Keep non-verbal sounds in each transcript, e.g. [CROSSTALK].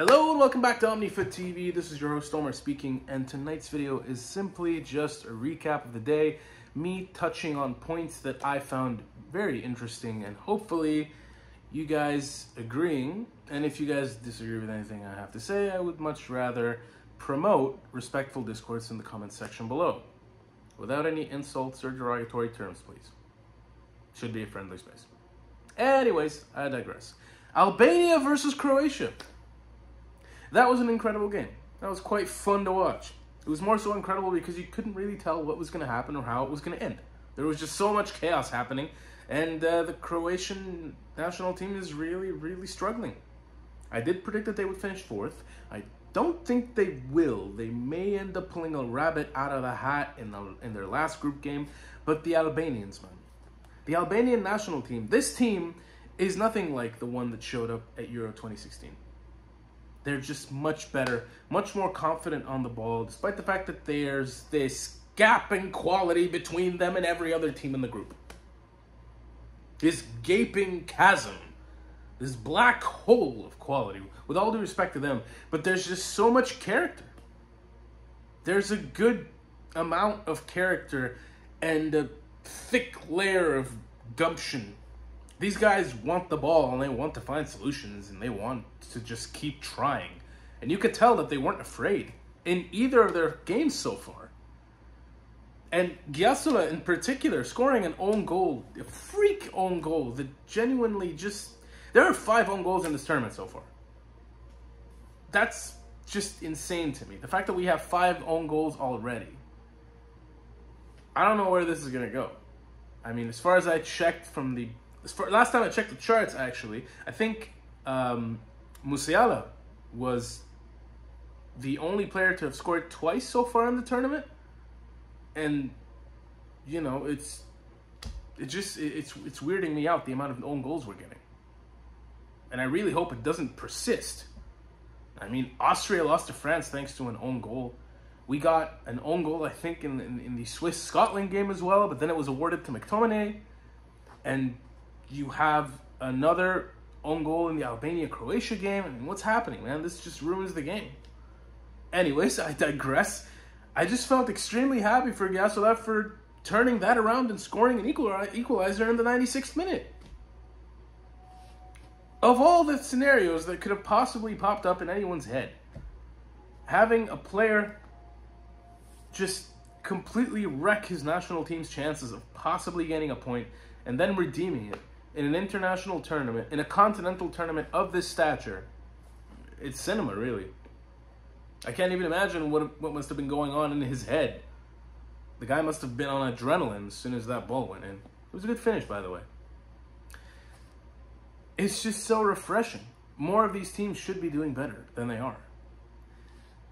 Hello and welcome back to OmniFoot TV. This is your host Omar speaking, and tonight's video is simply just a recap of the day, me touching on points that I found very interesting, and hopefully you guys agreeing. And if you guys disagree with anything I have to say, I would much rather promote respectful discourse in the comment section below, without any insults or derogatory terms, please. Should be a friendly space. Anyways, I digress. Albania versus Croatia. That was an incredible game. That was quite fun to watch. It was more so incredible because you couldn't really tell what was going to happen or how it was going to end. There was just so much chaos happening, and uh, the Croatian national team is really, really struggling. I did predict that they would finish fourth. I don't think they will. They may end up pulling a rabbit out of the hat in, the, in their last group game, but the Albanians, man. The Albanian national team, this team is nothing like the one that showed up at Euro 2016. They're just much better, much more confident on the ball, despite the fact that there's this gap in quality between them and every other team in the group. This gaping chasm, this black hole of quality, with all due respect to them, but there's just so much character. There's a good amount of character and a thick layer of gumption these guys want the ball and they want to find solutions and they want to just keep trying. And you could tell that they weren't afraid in either of their games so far. And Gjasula in particular scoring an own goal, a freak own goal that genuinely just there are five own goals in this tournament so far. That's just insane to me. The fact that we have five own goals already. I don't know where this is gonna go. I mean, as far as I checked from the last time I checked the charts, actually, I think um, Musiala was the only player to have scored twice so far in the tournament, and you know it's it just it's it's weirding me out the amount of own goals we're getting, and I really hope it doesn't persist. I mean, Austria lost to France thanks to an own goal. We got an own goal, I think, in, in, in the Swiss Scotland game as well, but then it was awarded to McTominay. And you have another own goal in the Albania Croatia game. I mean, what's happening, man? This just ruins the game. Anyways, [LAUGHS] I digress. I just felt extremely happy for Gjasula for turning that around and scoring an equalizer in the 96th minute. Of all the scenarios that could have possibly popped up in anyone's head, having a player just completely wreck his national team's chances of possibly getting a point and then redeeming it in an international tournament, in a continental tournament of this stature, it's cinema, really. I can't even imagine what what must have been going on in his head. The guy must have been on adrenaline as soon as that ball went in. It was a good finish, by the way. It's just so refreshing. More of these teams should be doing better than they are.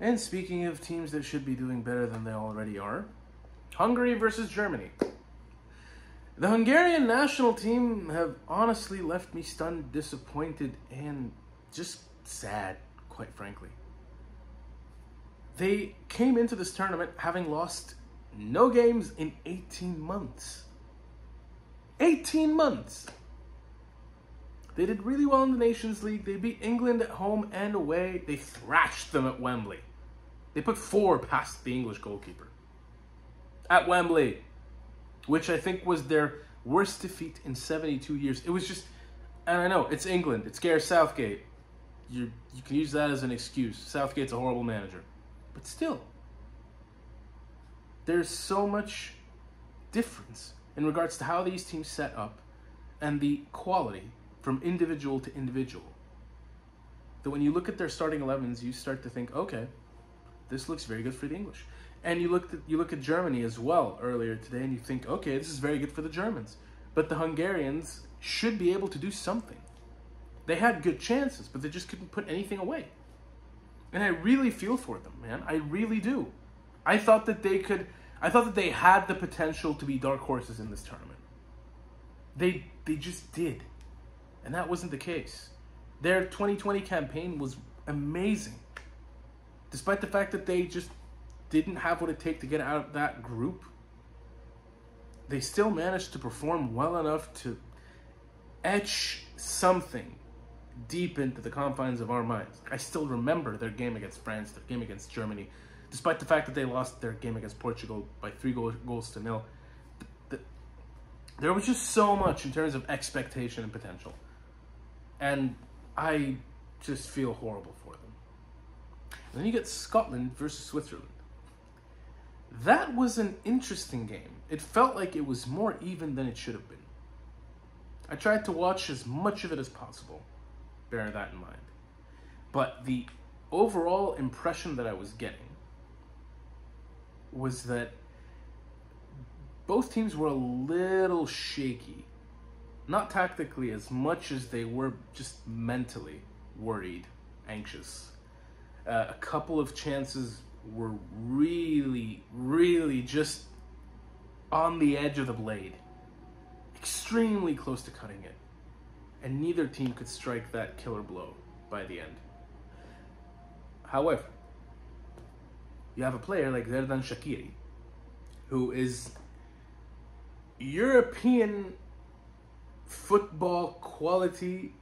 And speaking of teams that should be doing better than they already are, Hungary versus Germany. The Hungarian national team have honestly left me stunned, disappointed, and just sad, quite frankly. They came into this tournament having lost no games in 18 months. 18 months! They did really well in the Nations League. They beat England at home and away. They thrashed them at Wembley. They put four past the English goalkeeper. At Wembley which I think was their worst defeat in 72 years. It was just, and I know it's England, it's Gareth Southgate. You you can use that as an excuse. Southgate's a horrible manager, but still, there's so much difference in regards to how these teams set up and the quality from individual to individual. That when you look at their starting 11s, you start to think, okay, this looks very good for the English. And you look at you look at Germany as well earlier today, and you think, okay, this is very good for the Germans, but the Hungarians should be able to do something. They had good chances, but they just couldn't put anything away. And I really feel for them, man. I really do. I thought that they could. I thought that they had the potential to be dark horses in this tournament. They they just did, and that wasn't the case. Their 2020 campaign was amazing, despite the fact that they just didn't have what it take to get out of that group, they still managed to perform well enough to etch something deep into the confines of our minds. I still remember their game against France, their game against Germany, despite the fact that they lost their game against Portugal by three goals to nil. There was just so much in terms of expectation and potential. And I just feel horrible for them. And then you get Scotland versus Switzerland. That was an interesting game. It felt like it was more even than it should have been. I tried to watch as much of it as possible. Bear that in mind. But the overall impression that I was getting was that both teams were a little shaky. Not tactically as much as they were just mentally worried, anxious. Uh, a couple of chances were really, really just on the edge of the blade extremely close to cutting it. And neither team could strike that killer blow by the end. However, you have a player like Xherdan Shaqiri, who is European football quality,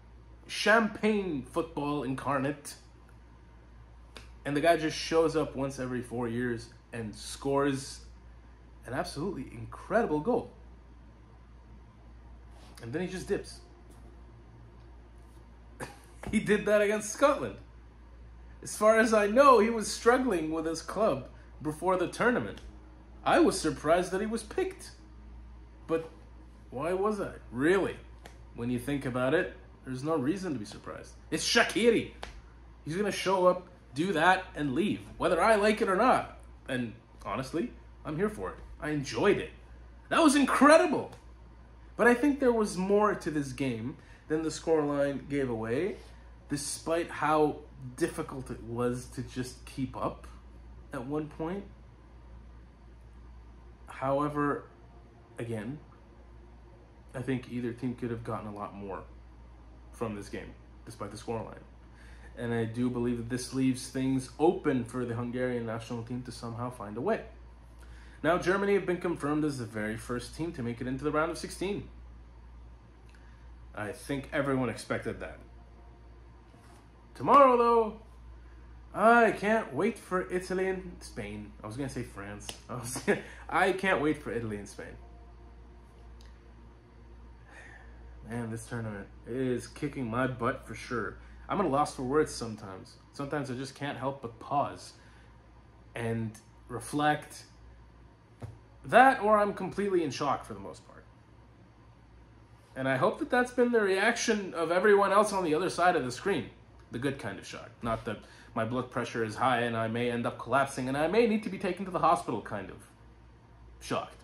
champagne football incarnate. And the guy just shows up once every four years and scores an absolutely incredible goal and then he just dips. [LAUGHS] he did that against Scotland. As far as I know, he was struggling with his club before the tournament. I was surprised that he was picked. But why was I? Really? When you think about it, there's no reason to be surprised. It's Shaqiri. He's going to show up, do that, and leave, whether I like it or not. And honestly, I'm here for it. I enjoyed it. That was incredible. But I think there was more to this game than the scoreline gave away, despite how difficult it was to just keep up at one point. However, again, I think either team could have gotten a lot more from this game, despite the scoreline. And I do believe that this leaves things open for the Hungarian national team to somehow find a way. Now, Germany have been confirmed as the very first team to make it into the round of 16. I think everyone expected that. Tomorrow, though, I can't wait for Italy and Spain. I was going to say France. [LAUGHS] I, was, I can't wait for Italy and Spain. [SIGHS] Man, this tournament is kicking my butt for sure. I'm at a loss for words sometimes. Sometimes I just can't help but pause and reflect that, or I'm completely in shock for the most part. And I hope that that's been the reaction of everyone else on the other side of the screen. The good kind of shock. Not that my blood pressure is high and I may end up collapsing and I may need to be taken to the hospital kind of shocked.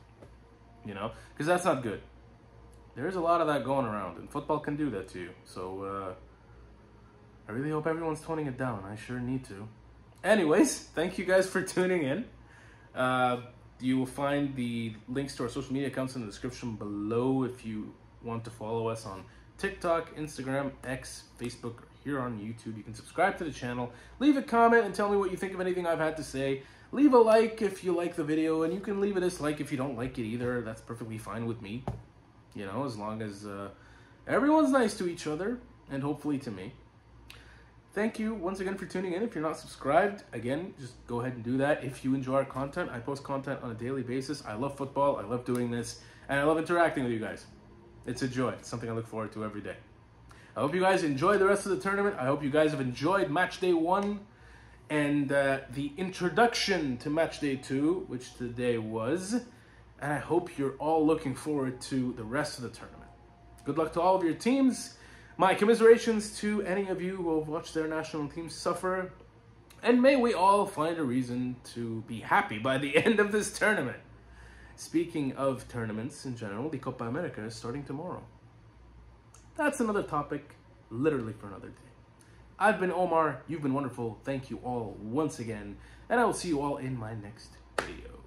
You know? Because that's not good. There's a lot of that going around, and football can do that to you. So, uh, I really hope everyone's toning it down. I sure need to. Anyways, thank you guys for [LAUGHS] tuning in. Uh, you will find the links to our social media accounts in the description below if you want to follow us on TikTok, Instagram, X, Facebook, here on YouTube. You can subscribe to the channel, leave a comment, and tell me what you think of anything I've had to say. Leave a like if you like the video, and you can leave a dislike if you don't like it either. That's perfectly fine with me. You know, as long as uh, everyone's nice to each other, and hopefully to me. Thank you once again for tuning in. If you're not subscribed, again, just go ahead and do that. If you enjoy our content, I post content on a daily basis. I love football. I love doing this. And I love interacting with you guys. It's a joy. It's something I look forward to every day. I hope you guys enjoy the rest of the tournament. I hope you guys have enjoyed match day one and uh, the introduction to match day two, which today was. And I hope you're all looking forward to the rest of the tournament. Good luck to all of your teams. My commiserations to any of you who have watched their national teams suffer. And may we all find a reason to be happy by the [LAUGHS] end of this tournament. Speaking of tournaments in general, the Copa America is starting tomorrow. That's another topic, literally for another day. I've been Omar, you've been wonderful, thank you all once again, and I will see you all in my next video.